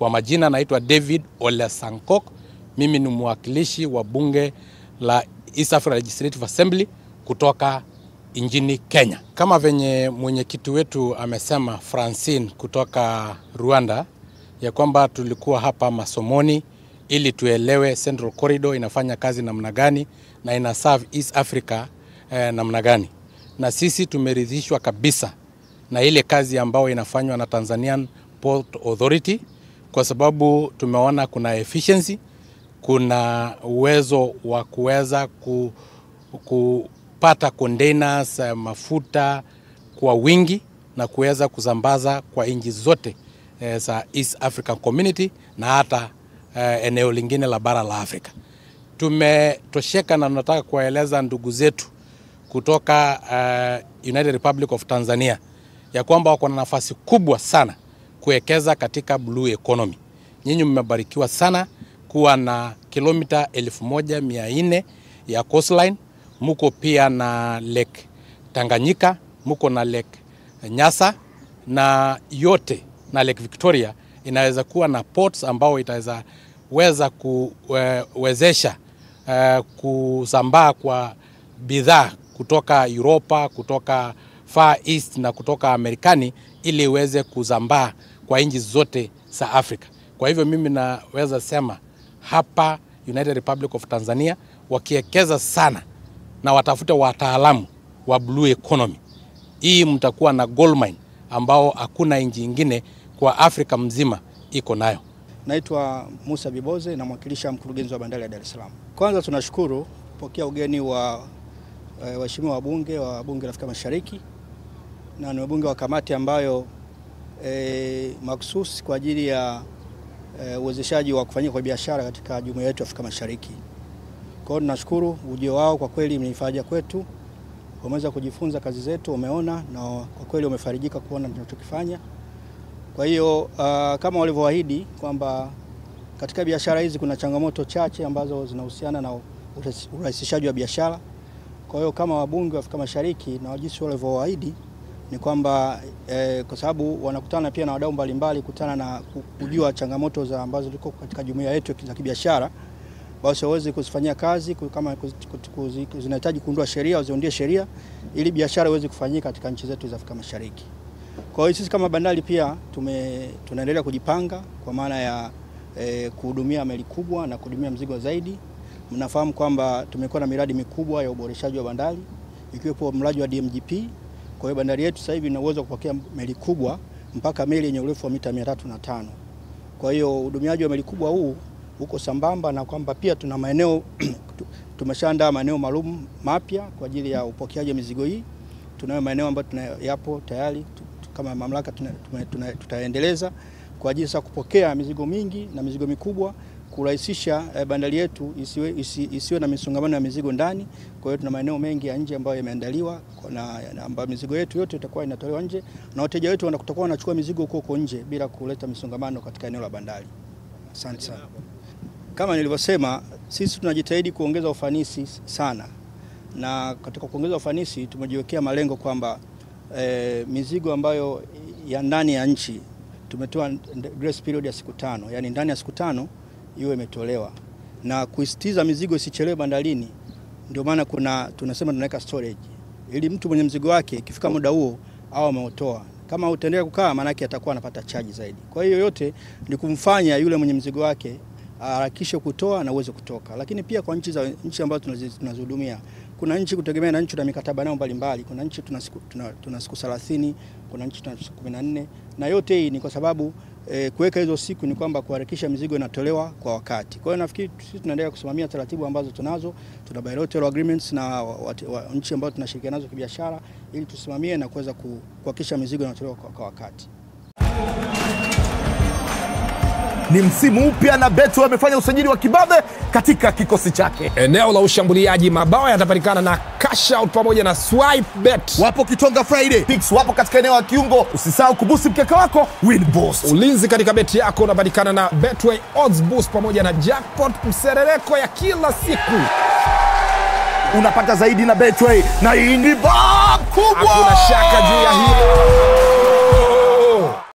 Kwa majina naitwa David Ole Sankok. Mimi ni mwakilishi wa bunge la East Africa Legislative Assembly kutoka nchini Kenya. Kama venye mwenyekiti wetu amesema Francine kutoka Rwanda, ya kwamba tulikuwa hapa masomoni ili tuelewe Central Corridor inafanya kazi namna gani na ina serve East Africa eh, namna gani, na sisi tumeridhishwa kabisa na ile kazi ambayo inafanywa na Tanzanian Port Authority kwa sababu tumeona kuna efficiency, kuna uwezo wa kuweza ku, kupata containers eh, mafuta kwa wingi na kuweza kusambaza kwa nchi zote eh, za East African Community na hata eh, eneo lingine la bara la Afrika. Tumetosheka na tunataka kuwaeleza ndugu zetu kutoka uh, United Republic of Tanzania ya kwamba wako na nafasi kubwa sana kuwekeza katika blue economy. Nyinyi mmebarikiwa sana kuwa na kilomita 1400 ya coastline, muko pia na Lake Tanganyika, muko na Lake Nyasa na yote na Lake Victoria inaweza kuwa na ports ambao itaweza weza kuwezesha uh, kusambaa kwa bidhaa kutoka Europa, kutoka Far East na kutoka Amerikani ili iweze kuzambaa kwa nchi zote za Afrika. Kwa hivyo mimi naweza sema hapa United Republic of Tanzania wakiekeza sana na watafute wataalamu wa blue economy, hii mtakuwa na gold mine ambao hakuna nchi ingine kwa Afrika mzima iko nayo. Naitwa Musa Biboze, namwakilisha mkurugenzi wa bandari ya Dar es Salaam. Kwanza tunashukuru kupokea ugeni wa eh, waheshimiwa wabunge wa bunge la Afrika Mashariki na ni wabunge wa kamati ambayo e, mahususi kwa ajili ya e, uwezeshaji wa kufanyika kwa biashara katika jumuiya yetu ya Afrika Mashariki. Kwa hiyo tunashukuru ujio wao, kwa kweli ni faraja kwetu, wameweza kujifunza kazi zetu, wameona na kwa kweli wamefarijika kuona tunachokifanya. Kwa hiyo uh, kama walivyoahidi kwamba katika biashara hizi kuna changamoto chache ambazo zinahusiana na urahisishaji wa biashara. Kwa hiyo kama wabunge wa Afrika Mashariki na jinsi walivyoahidi ni kwamba eh, kwa sababu wanakutana pia na wadau mbalimbali kutana na kujua changamoto za ambazo ziko katika jumuiya yetu za kibiashara, basi waweze kuzifanyia kazi kama zinahitaji kuundua sheria waziundie sheria ili biashara iweze kufanyika katika nchi zetu za Afrika Mashariki. Kwa hiyo sisi kama bandari pia tume, tunaendelea kujipanga kwa maana ya eh, kuhudumia meli kubwa na kuhudumia mzigo zaidi. Mnafahamu kwamba tumekuwa na miradi mikubwa ya uboreshaji wa bandari ikiwepo mradi wa DMGP. Kwa hiyo bandari yetu sasa hivi ina uwezo wa kupokea meli kubwa mpaka meli yenye urefu wa mita 305. Kwa hiyo hudumiaji wa meli kubwa huu huko sambamba na kwamba pia tuna maeneo tumeshaandaa maeneo maalum mapya kwa ajili ya upokeaji wa mizigo hii. Tunayo maeneo ambayo tunayapo tayari kama mamlaka tutaendeleza kwa ajili ya kupokea mizigo mingi na mizigo mikubwa, kurahisisha eh, bandari yetu isiwe, isi, isiwe na misongamano ya mizigo ndani. Kwa hiyo tuna maeneo mengi ya nje ambayo yameandaliwa na, ambayo mizigo yetu yote itakuwa inatolewa nje na wateja wetu watakuwa wanachukua mizigo huko huko nje bila kuleta misongamano katika eneo la bandari. Asante sana. Kama nilivyosema, sisi tunajitahidi kuongeza ufanisi sana, na katika kuongeza ufanisi tumejiwekea malengo kwamba E, mizigo ambayo ya ndani ya nchi tumetoa grace period ya siku tano, yani ndani ya siku tano iwe imetolewa na kuisitiza mizigo isichelewe bandarini. Ndio maana kuna tunasema tunaweka storage ili mtu mwenye mzigo wake ikifika muda huo au ameutoa, kama utaendelea kukaa, maana yake atakuwa anapata chaji zaidi. Kwa hiyo yote ni kumfanya yule mwenye mzigo wake aharakishe kutoa na uweze kutoka, lakini pia kwa nchi za nchi ambazo tunazihudumia kuna nchi kutegemea na nchi tuna mikataba nao mbalimbali. Kuna nchi tuna siku, tuna, tuna siku 30, kuna nchi tuna siku 14, na yote hii ni kwa sababu e, kuweka hizo siku ni kwamba kuharakisha mizigo inatolewa kwa wakati. Kwa hiyo nafikiri sisi tunaendelea kusimamia taratibu ambazo tunazo, tuna bilateral agreements na wa, wa, nchi ambazo tunashirikiana nazo kibiashara ili tusimamie na kuweza kuhakikisha mizigo inatolewa kwa, kwa wakati. Ni msimu upya na Beto amefanya usajili wa kibabe katika kikosi chake. Eneo la ushambuliaji, mabao yatapatikana na cash out pamoja na swipe bet. Wapo Kitonga Friday, Picks wapo katika eneo la kiungo. Usisahau kubusi mkeka wako win boost. Ulinzi katika beti yako unapatikana na Betway odds boost pamoja na jackpot mserereko ya kila siku. Unapata zaidi na Betway, na hii ni baa kubwa. Hakuna